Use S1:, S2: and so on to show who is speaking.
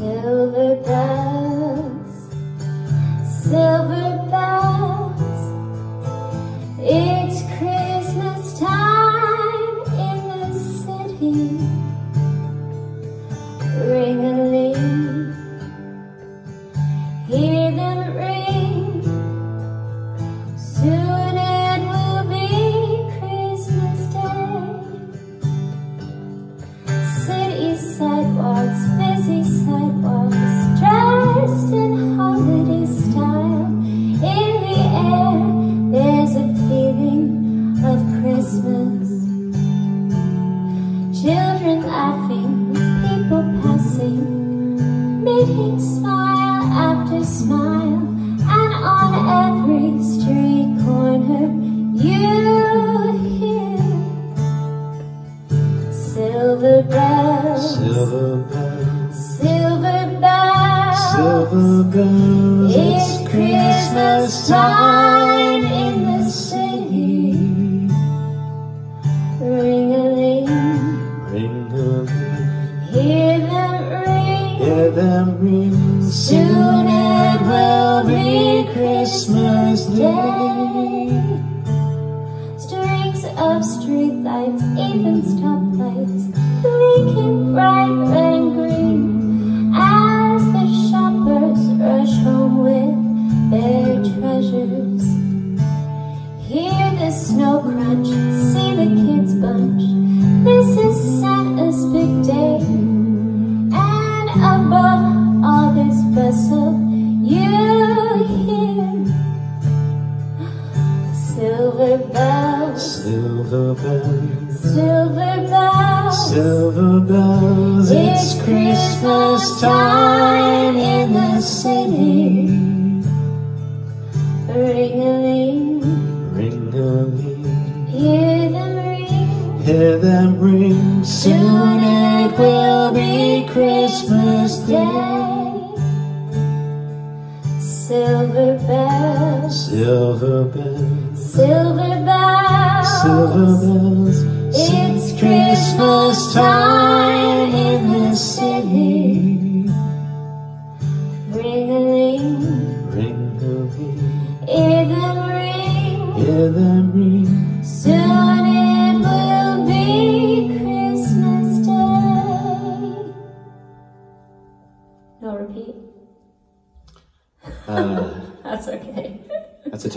S1: Silver bells, silver bells. It's Christmas time in the city. Ring a ling, hear them ring. Soon it will be Christmas Day. City sidewalks. Dusty sidewalks, dressed in holiday style. In the air, there's a feeling of Christmas. Children laughing, people passing, making smile after smile. And on every street corner, you hear silver bells. Silver
S2: bells
S1: silver bells. silver
S2: bells, It's Christmas time in the city.
S1: Ring a ring, hear them ring. hear
S2: them ring. Soon it will be Christmas Day.
S1: Strings of streetlights, even stoplights, blinking bright this bustle, you hear silver bells,
S2: Silver bells,
S1: silver bells.
S2: silver bells, It's Christmas time in the city.
S1: Ring a hear them ring.
S2: hear them ring. Soon it will be Christmas Day.
S1: Silver bells,
S2: silver bells,
S1: silver bells, silver
S2: bells. It's Christmas time in the city.
S1: Ring a ring,
S2: ring a ling,
S1: hear them ring,
S2: hear them ring.
S1: Soon it will be Christmas Day. No repeat.
S2: Uh,
S1: that's okay.
S2: That's a